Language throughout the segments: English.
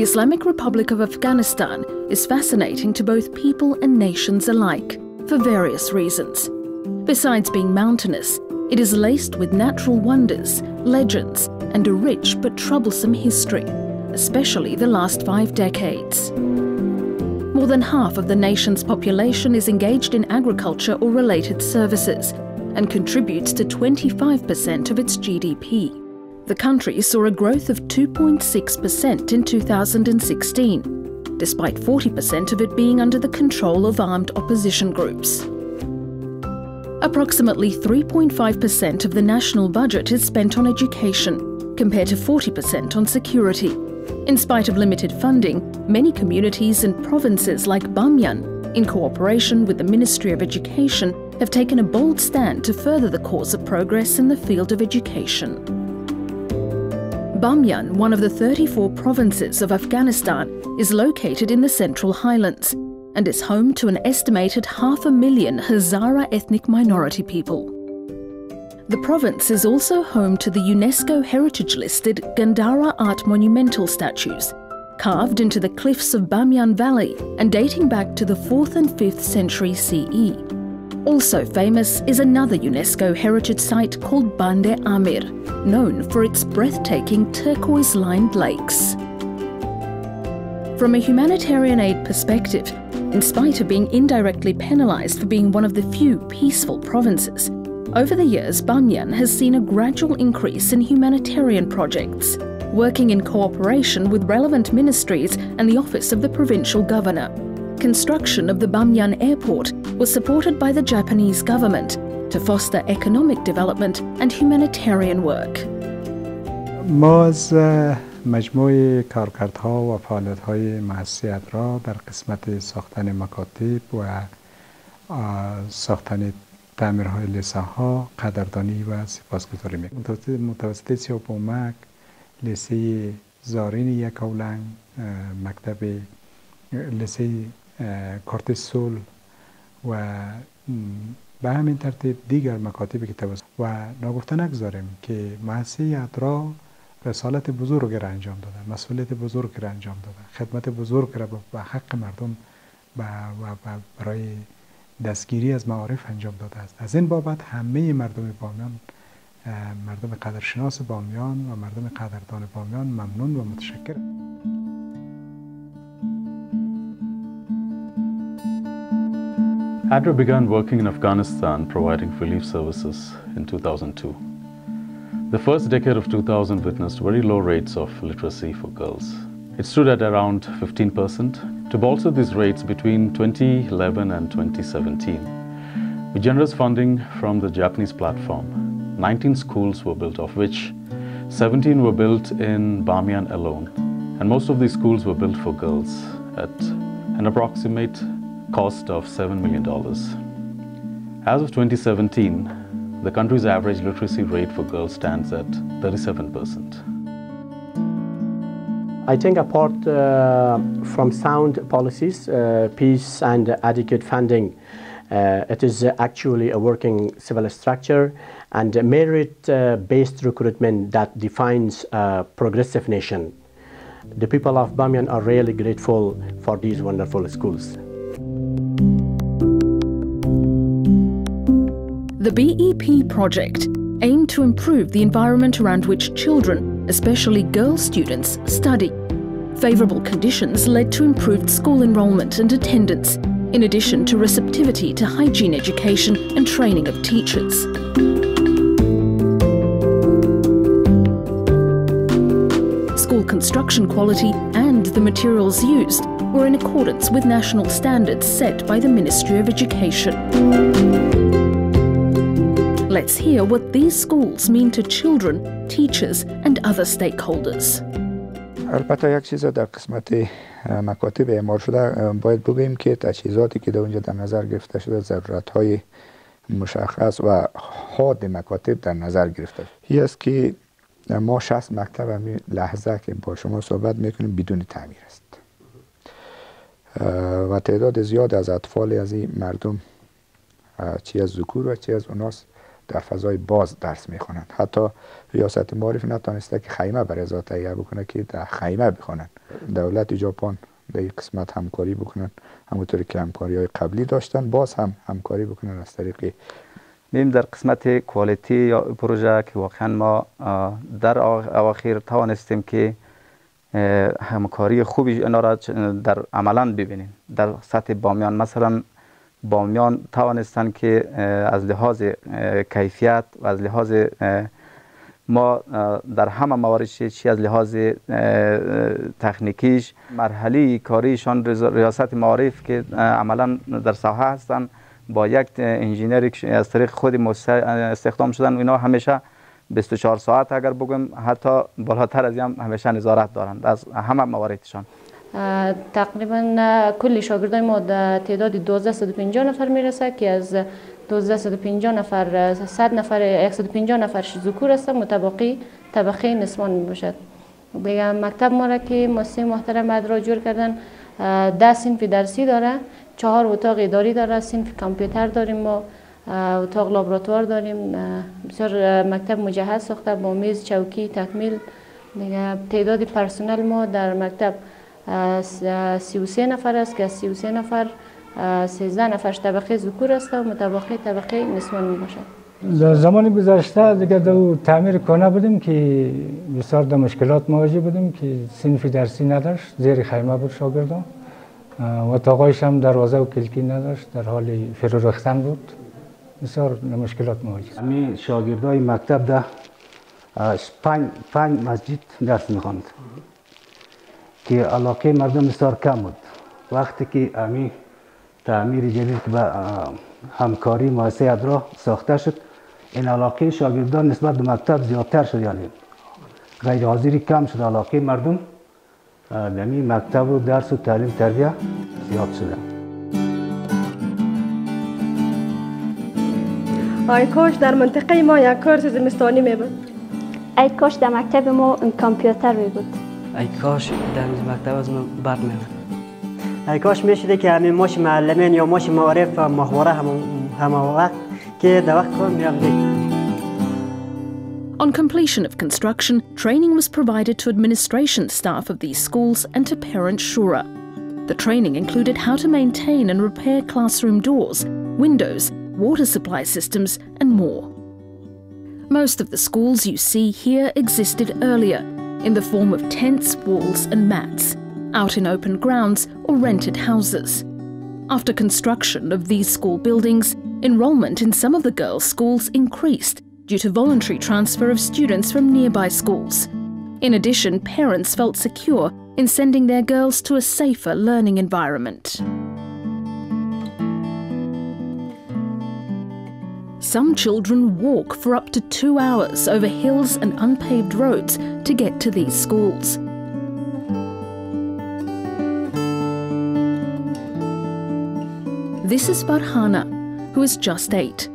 The Islamic Republic of Afghanistan is fascinating to both people and nations alike for various reasons. Besides being mountainous, it is laced with natural wonders, legends, and a rich but troublesome history, especially the last five decades. More than half of the nation's population is engaged in agriculture or related services and contributes to 25% of its GDP. The country saw a growth of 2.6% in 2016, despite 40% of it being under the control of armed opposition groups. Approximately 3.5% of the national budget is spent on education, compared to 40% on security. In spite of limited funding, many communities and provinces like Bamyan, in cooperation with the Ministry of Education, have taken a bold stand to further the cause of progress in the field of education. Bamyan, one of the 34 provinces of Afghanistan, is located in the Central Highlands and is home to an estimated half a million Hazara ethnic minority people. The province is also home to the UNESCO heritage listed Gandhara art monumental statues, carved into the cliffs of Bamyan Valley and dating back to the 4th and 5th century CE. Also famous is another UNESCO heritage site called Bande Amir, known for its breathtaking turquoise lined lakes. From a humanitarian aid perspective, in spite of being indirectly penalised for being one of the few peaceful provinces. Over the years, Bamyan has seen a gradual increase in humanitarian projects, working in cooperation with relevant ministries and the office of the provincial governor. Construction of the Bamyan airport was supported by the Japanese government to foster economic development and humanitarian work. مجموع کارکردها و فعالیت‌های مؤسسه را در قسمت ساختن مکاتب و ساختن تعمیرهای لیسه ها قدردانی و سپاسگزاری میکنم متوسط سیاپومک لیسه زارین یک اولنگ مکتب لیسه کارتسول و به همین ترتیب دیگر مکاتبی که توسط و نگفته نگذاریم که مؤسسه ادرا رسالت بزرگ را انجام دادن مسئولیت بزرگ را انجام دادن خدمت بزرگ را به حق مردم و برای دستگیری از معارف انجام داده است. از این بابت همه مردم بامیان مردم قدرشناس بامیان و مردم قدردان بامیان ممنون و متشکر ADRA began working in Afghanistan providing relief services in 2002. The first decade of 2000 witnessed very low rates of literacy for girls. It stood at around 15%. To bolster these rates between 2011 and 2017, with generous funding from the Japanese platform, 19 schools were built, of which 17 were built in Bamyan alone. And most of these schools were built for girls at an approximate cost of $7 million. As of 2017, the country's average literacy rate for girls stands at 37%. I think apart uh, from sound policies, uh, peace and adequate funding, uh, it is actually a working civil structure and merit-based recruitment that defines a progressive nation. The people of Bamyan are really grateful for these wonderful schools. The BEP project aimed to improve the environment around which children, especially girl students, study. Favourable conditions led to improved school enrolment and attendance, in addition to receptivity to hygiene education and training of teachers. School construction quality and the materials used were in accordance with national standards set by the Ministry of Education. Let's hear what these schools mean to children, teachers and other stakeholders. البته یک چیز در قسمت مکاتب اعمال شده باید بگوییم که تجهیزاتی که در اونجا در نظر گرفته شده ضرورت های مشخص و حاد مکاتب در نظر گرفته این است که ما 60 مکتب همین لحظه که با شما صحبت می‌کنیم بدون تعمیر است و تعداد زیاد از اطفال از این مردم چی از ذکور و چی از اوناس در فضای باز درس می‌خوانند حتی ریاست معارف نتانسته که خیمه برای ذات تهیه بکنه که در خیمه بخوانند. دولت ژاپن در این قسمت همکاری بکنن همونطوری که همکاری های قبلی داشتن باز هم همکاری بکنن از طریق میم در قسمت کوالیتی یا پروژه که واقعا ما در اواخیر توانستیم که همکاری خوبی اینا را در عملا ببینیم. در سطح بامیان مثلا بامیان توانستن که از لحاظ کیفیت و از لحاظ ما در همه موارد چی از لحاظ تکنیکیش مرحله کاریشان ریاست معارف که عملا در ساحه هستن با یک انجینر از طریق خود استخدام شدن اینا همیشه 24 ساعت اگر بگم حتی بالاتر از هم همیشه نظارت دارند از همه مواردشان. تقریبا کل شاگردای ما تعداد 1250 نفر می‌رسه که از 1250 نفر 100 نفر 150 نفر ذکور است متبقی طبقه نسوان می باشد دیگه مکتب ما را که مؤسسه محترم را جور کردن ده سنف درسی داره چهار اتاق اداری داره سنف کامپیوتر داریم ما اتاق لابراتوار داریم بسیار مکتب مجهز ساخته با میز چوکی تکمیل تعداد پرسنل ما در مکتب. 33 نفر است که 33 نفر 13 نفرش طبقه ذکور است و متبقی طبقه نسوان می باشد در زمان گذشته دیگه دو تعمیر کنه بودیم که بسیار در مشکلات مواجه بودیم که سنفی درسی نداشت زیر خیمه بود شاگردان و تاقایش هم دروازه و کلکی نداشت در حال فرو رختن بود. بسیار مشکلات مواجه همین شاگردای مکتب ده پنج, پنج مسجد درس می‌خواند. که علاقه مردم بسیار کم بود. وقتی که امی تعمیر جدید به همکاری مؤسسه ادرا ساخته شد این علاقه شاگردان نسبت به مکتب زیادتر شد یعنی غیر حاضری کم شد. علاقه مردم دمی مکتب و درس و تعلیم تربیه زیاد شده. ای کاش در منطقه ما یک کارت زمستانی می بود. ای کاش در مکتب ما کامپیوتر می بود. ای کاش در مکتب از ما برق می بود ای کاش می شده که همین ماش معلمین یا ماش معارف و مخبره همه وقت که در وقت کار می On completion of construction, training was provided to administration staff of these schools and to parent shura. The training included how to maintain and repair classroom doors, windows, water supply systems, and more. Most of the schools you see here existed earlier in the form of tents, walls, and mats, out in open grounds or rented houses. After construction of these school buildings, enrolment in some of the girls' schools increased due to voluntary transfer of students from nearby schools. In addition, parents felt secure in sending their girls to a safer learning environment. Some children walk for up to two hours over hills and unpaved roads to get to these schools. This is Farhana, who is just eight.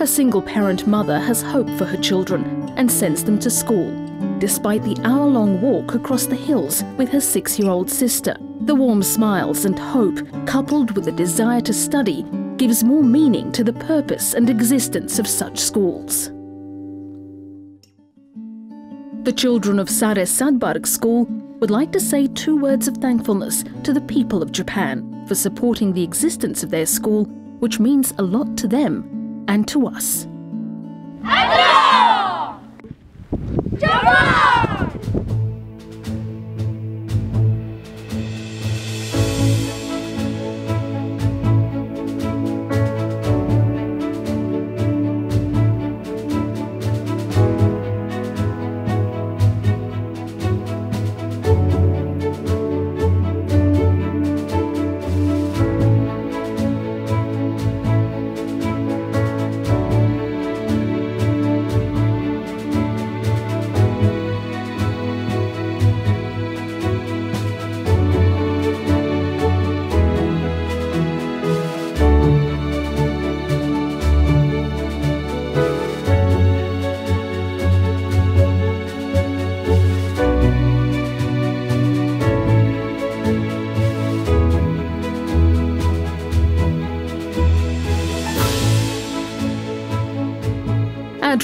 Her single parent mother has hope for her children and sends them to school, despite the hour long walk across the hills with her six year old sister. The warm smiles and hope, coupled with a desire to study, gives more meaning to the purpose and existence of such schools. The children of Sare Sadbarg School would like to say two words of thankfulness to the people of Japan for supporting the existence of their school, which means a lot to them and to us.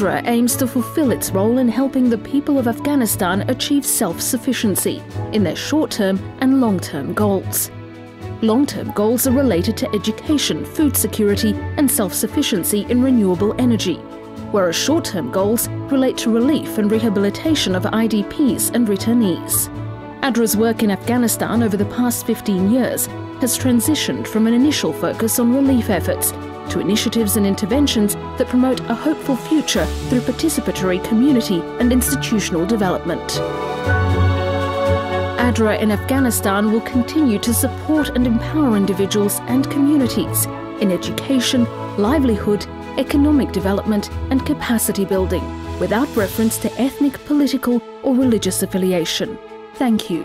ADRA aims to fulfill its role in helping the people of Afghanistan achieve self sufficiency in their short term and long term goals. Long term goals are related to education, food security, and self sufficiency in renewable energy, whereas short term goals relate to relief and rehabilitation of IDPs and returnees. ADRA's work in Afghanistan over the past 15 years has transitioned from an initial focus on relief efforts to initiatives and interventions that promote a hopeful future through participatory community and institutional development. ADRA in Afghanistan will continue to support and empower individuals and communities in education, livelihood, economic development, and capacity building without reference to ethnic, political, or religious affiliation. Thank you.